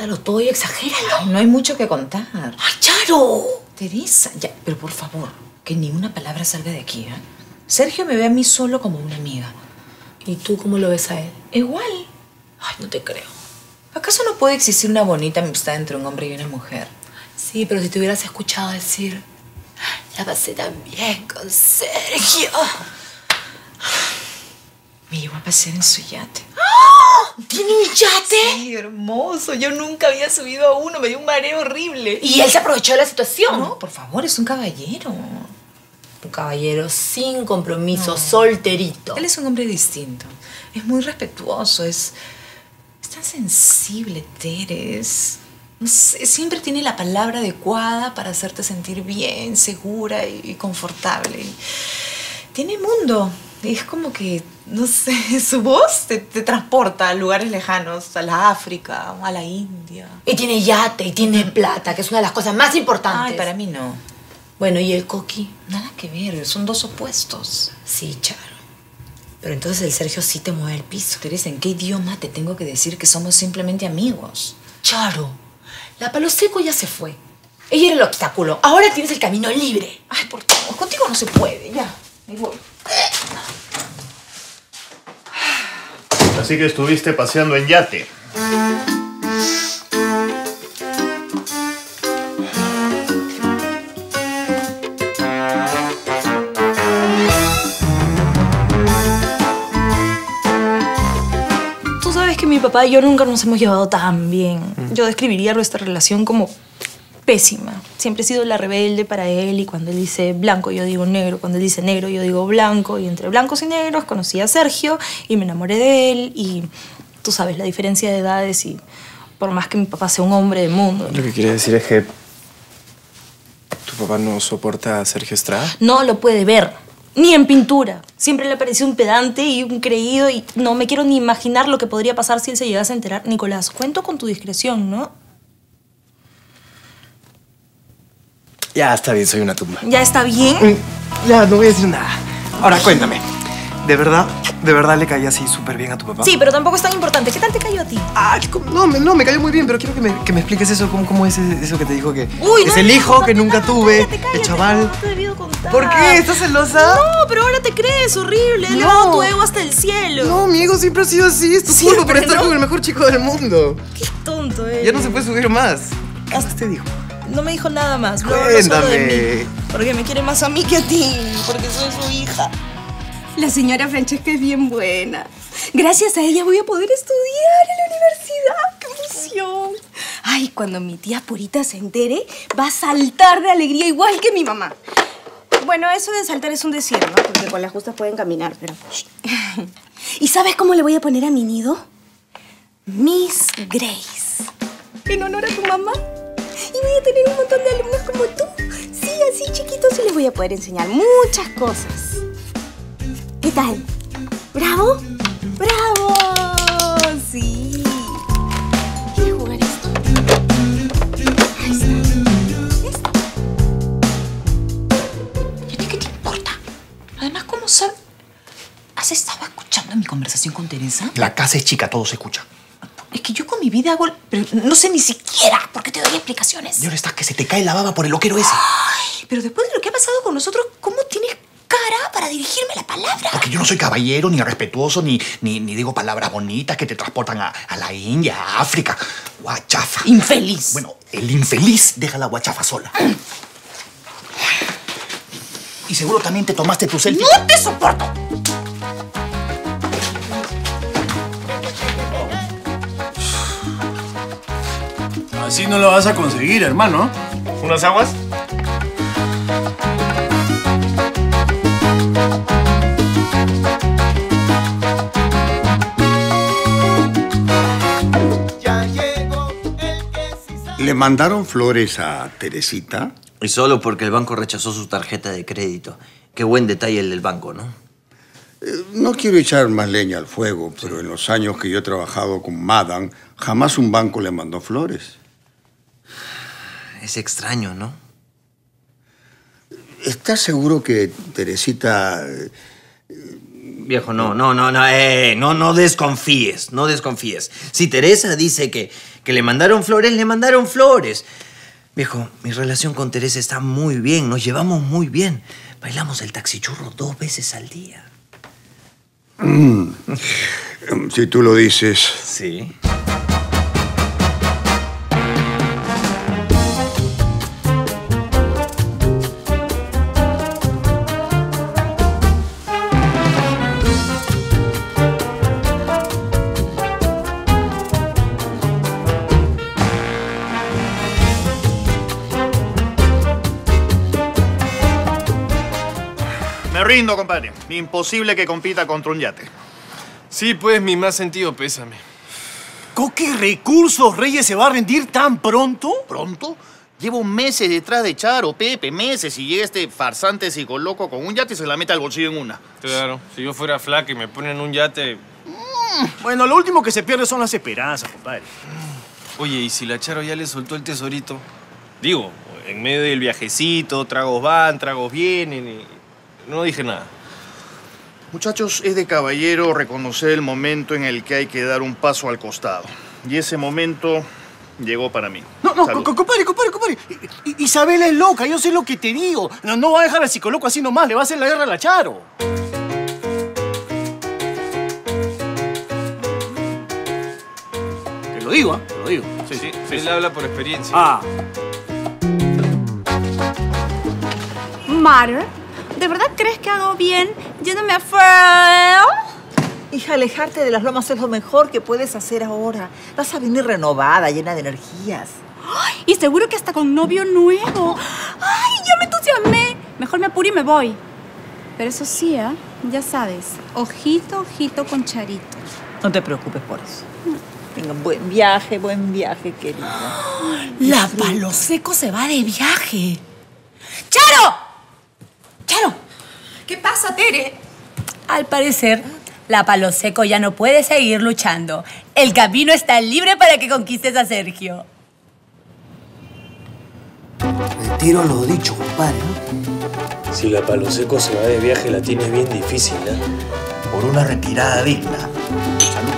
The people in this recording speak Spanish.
Cuéntalo todo y exagéralo. no hay mucho que contar. ¡Ay, Charo! Teresa, ya, pero por favor, que ni una palabra salga de aquí, ¿eh? Sergio me ve a mí solo como una amiga. ¿Y tú cómo lo ves a él? Igual. Ay, no te creo. ¿Acaso no puede existir una bonita amistad entre un hombre y una mujer? Sí, pero si te hubieras escuchado decir, la pasé tan bien con Sergio. Me llevó a pasear en su yate. ¿Tiene un yate? ¡Ay, hermoso! Yo nunca había subido a uno, me dio un mareo horrible. Y él se aprovechó de la situación. No, por favor, es un caballero. Un caballero sin compromiso, solterito. Él es un hombre distinto. Es muy respetuoso, es, es tan sensible, Teres. No sé, siempre tiene la palabra adecuada para hacerte sentir bien, segura y, confortable. Tiene mundo. Es como que, no sé, su voz te, te transporta a lugares lejanos, a la África, a la India. Y tiene yate y tiene plata, que es una de las cosas más importantes. Ay, para mí no. Bueno, ¿y el coqui? Nada que ver, son dos opuestos. Sí, Charo. Pero entonces el Sergio sí te mueve el piso. Teresa, ¿en qué idioma te tengo que decir que somos simplemente amigos? Charo, la palo seco ya se fue. Ella era el obstáculo. Ahora tienes el camino libre. Ay, por favor, contigo no se puede, ya. Me voy. Así que estuviste paseando en yate. Tú sabes que mi papá y yo nunca nos hemos llevado tan bien. Yo describiría nuestra relación como pésima. Siempre he sido la rebelde para él y cuando él dice blanco yo digo negro, cuando él dice negro yo digo blanco y entre blancos y negros conocí a Sergio y me enamoré de él y tú sabes la diferencia de edades y por más que mi papá sea un hombre de mundo, Lo que quiere decir es que tu papá no soporta a Sergio Estrada. no lo puede ver. Ni en pintura. Siempre le pareció un pedante y un creído y no me quiero ni imaginar lo que podría pasar si él se llegase a enterar. Nicolás, cuento con tu discreción, ¿no? Ya está bien, soy una tumba. ¿Ya está bien? Mm, Ya, no voy a decir nada. Ahora cuéntame. ¿De verdad, de verdad le caía así súper bien a tu papá? Sí, pero tampoco es tan importante. ¿Qué tal te cayó a ti? Ah, no, me, no, me cayó muy bien, pero quiero que me, que me expliques eso. ¿Cómo, cómo es eso que te dijo que Uy, es no, el no, hijo no, que nunca tuve, cállate, cállate, el chaval? No, te he debido contar. ¿Por qué? ¿Estás celosa? No, pero ahora te crees horrible. He elevado tu ego hasta el cielo. No, mi ego siempre ha sido así. Es tu Siempre, culpa por estar con el mejor chico del mundo. Qué tonto eres. Ya no se puede subir más. ¿Qué más te dijo? No me dijo nada más. Luego habló solo de mí. Porque me quiere más a mí que a ti. Porque soy su hija. La señora Francesca es bien buena. Gracias a ella voy a poder estudiar en la universidad. ¡Qué emoción! Ay, cuando mi tía Purita se entere, va a saltar de alegría igual que mi mamá. Bueno, eso de saltar es un decir, ¿no? Porque con las justas pueden caminar, pero... ¿Y sabes cómo le voy a poner a mi nido? Miss Grace. En honor a tu mamá. Voy a tener un montón de alumnos como tú. Sí, así chiquitos y les voy a poder enseñar muchas cosas. ¿Qué tal? ¿Bravo? ¡Bravo! Sí. ¿Quieres jugar esto? Ahí está. ¿Esto? ¿Y a ti qué te importa? Además, ¿cómo sabes? ¿Has estado escuchando mi conversación con Teresa? La casa es chica, todo se escucha. Es que yo mi vida hago... Pero no sé ni siquiera por qué te doy explicaciones. Y ahora estás que se te cae la baba por el loquero ese. Ay, pero después de lo que ha pasado con nosotros, ¿cómo tienes cara para dirigirme la palabra? Porque yo no soy caballero, ni respetuoso, ni, ni, ni digo palabras bonitas que te transportan a, a la India, a África. Guachafa. Infeliz. Bueno, el infeliz deja la guachafa sola. Y seguro también te tomaste tu selfie. ¡No te soporto! Así no lo vas a conseguir, hermano. ¿Unas aguas? ¿Le mandaron flores a Teresita? Y solo porque el banco rechazó su tarjeta de crédito. Qué buen detalle el del banco, ¿no? Eh, No quiero echar más leña al fuego, pero en los años que yo he trabajado con Madame, jamás un banco le mandó flores. Es extraño, ¿no? ¿Estás seguro que Teresita eh, Viejo, no, no, no, no, eh, no, no desconfíes, no desconfíes. Si Teresa dice que, que le mandaron flores, le mandaron flores. Viejo, mi relación con Teresa está muy bien, nos llevamos muy bien. Bailamos el taxichurro dos veces al día. Mm. Si tú lo dices. Sí. Rindo, compadre. Imposible que compita contra un yate. Sí, pues mi más sentido pésame. ¿Con qué recursos Reyes se va a rendir tan pronto? ¿Pronto? Llevo meses detrás de Charo, Pepe, meses, y llega este farsante psicoloco con un yate y se la mete al bolsillo en una. Claro, si yo fuera flaca y me ponen un yate... Bueno, lo último que se pierde son las esperanzas, compadre. Oye, ¿y si la Charo ya le soltó el tesorito? Digo, en medio del viajecito, tragos van, tragos vienen y... No dije nada. Muchachos, es de caballero reconocer el momento en el que hay que dar un paso al costado. Y ese momento llegó para mí. No, no, Salud. compadre, compadre, compadre. Isabela es loca, yo sé lo que te digo. No, no va a dejar al psicólogo así nomás, le va a hacer la guerra a la Charo. Te lo digo, ¿ah? Te lo digo. Sí, sí, Él habla por experiencia. Ah, Mar, ¿de verdad crees que hago bien yéndome a Feo? Hija, alejarte de las lomas es lo mejor que puedes hacer ahora. Vas a venir renovada, llena de energías. Ay, y seguro que hasta con novio nuevo. ¡Ay, ya me entusiasmé! Mejor me apuro y me voy. Pero eso sí, ¿eh? ya sabes, ojito, ojito con Charito. No te preocupes por eso. Venga, buen viaje, buen viaje, querida. La Palo Seco se va de viaje. ¡Charo! ¿Qué pasa, Tere? Al parecer, la Palo Seco ya no puede seguir luchando. El camino está libre para que conquistes a Sergio. Retiro lo dicho, compadre. Si la Palo Seco se va de viaje, la tienes bien difícil, ¿eh? Por una retirada digna. Salud.